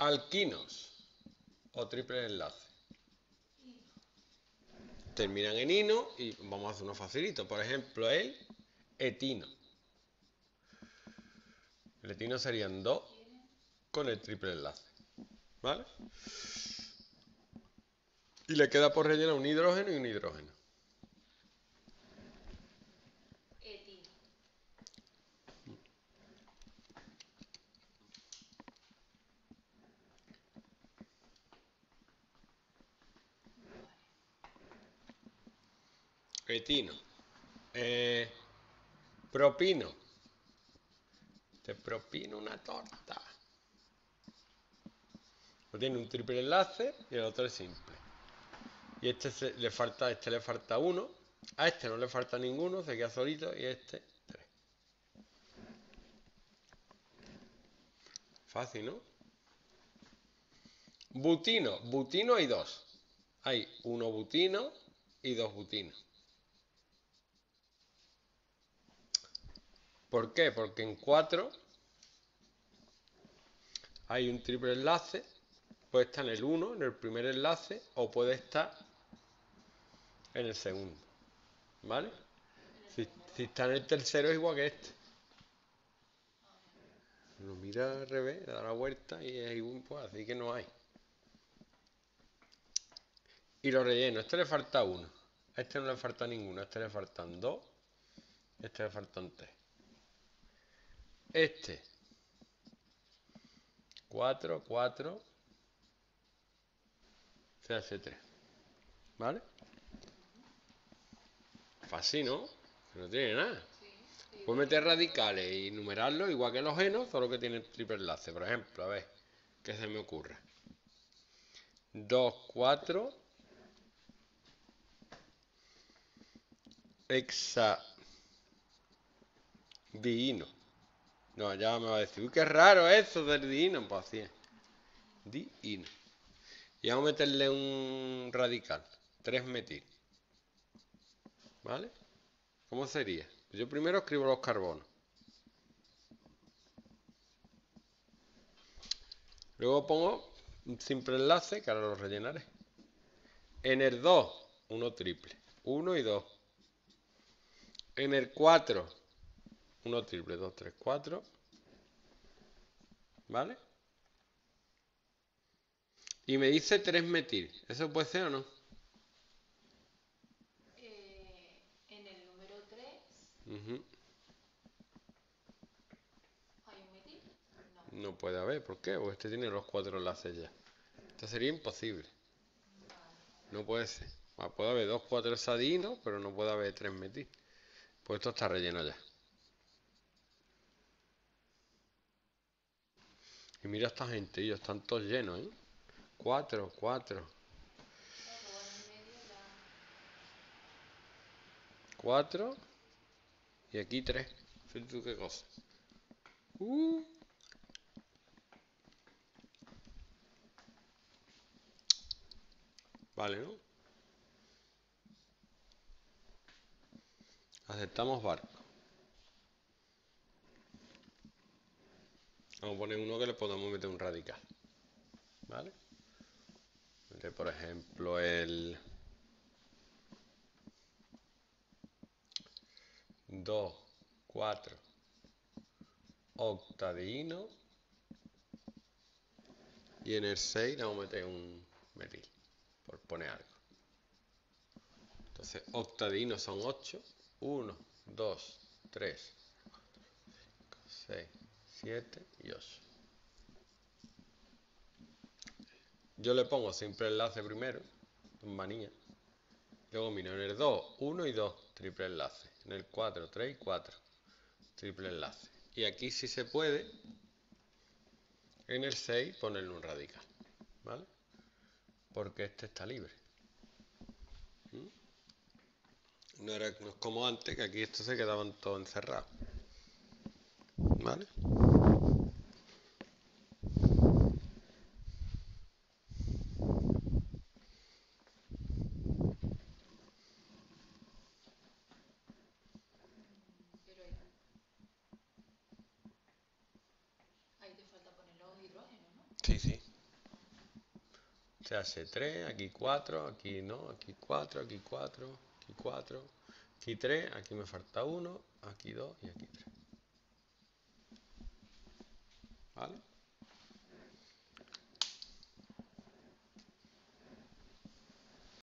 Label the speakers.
Speaker 1: alquinos o triple enlace. Terminan en ino y vamos a hacer uno facilito. Por ejemplo, el etino. El etino serían dos con el triple enlace. ¿Vale? Y le queda por rellenar un hidrógeno y un hidrógeno. Etino. Eh, propino. Te propino una torta. tiene un triple enlace y el otro es simple. Y este le falta, este le falta uno. A este no le falta ninguno, se queda solito y este tres. Fácil, ¿no? Butino. Butino hay dos. Hay uno butino y dos butinos. ¿Por qué? Porque en 4 hay un triple enlace, puede estar en el 1, en el primer enlace, o puede estar en el segundo. ¿Vale? Si, está en el tercero es igual que este. Lo mira al revés, da la vuelta y es igual, pues así que no hay. Y lo relleno. Este le falta uno. Este no le falta ninguno. Este le faltan dos. Este le faltan tres. Este. 4, 4. Se hace 3. ¿Vale? Fácil, ¿no? No tiene nada. Puedes meter radicales y numerarlos igual que los genos, solo que tienen triple enlace. Por ejemplo, a ver, ¿qué se me ocurre? 2, 4. Hexadino. No, ya me va a decir, uy, qué raro eso del diino. Pues así es. Diino. Y vamos a meterle un radical. 3 metil. ¿Vale? ¿Cómo sería? Yo primero escribo los carbonos. Luego pongo un simple enlace que ahora lo rellenaré. En el 2, uno triple. 1 y 2. En el 4, 1 triple, 2, 3, 4. ¿Vale? Y me dice 3 metil. ¿Eso puede ser o no?
Speaker 2: Eh, en el número 3. Uh ¿Hay un metil?
Speaker 1: No. no puede haber. ¿Por qué? Porque este tiene los cuatro enlaces ya. Esto sería imposible. No puede ser. puede haber dos cuatro sadinos, pero no puede haber tres metil. Pues esto está relleno ya. Y mira esta gente, ellos están todos llenos, ¿eh? Cuatro, cuatro. Cuatro. Y aquí tres. Fíjate qué cosa. Uh. Vale, ¿no? Aceptamos barco. Vamos a poner uno que le podamos meter un radical. ¿Vale? por ejemplo el 2, 4 octadino y en el 6 le vamos a meter un metil, por poner algo. Entonces, octadino son 8, 1, 2, 3, 6, 7 y 8. Yo le pongo siempre enlace primero, manía. Luego miro en el 2, 1 y 2, triple enlace. En el 4, 3 y 4, triple enlace. Y aquí si se puede, en el 6 ponerle un radical. ¿Vale? Porque este está libre. ¿Mm? No, era, como antes, que aquí estos se quedaban todos encerrados. ¿Vale? Este hace 3, aquí 4, aquí no, aquí 4, aquí 4, aquí 4, aquí 3, aquí me falta 1, aquí 2 y aquí 3. ¿Vale?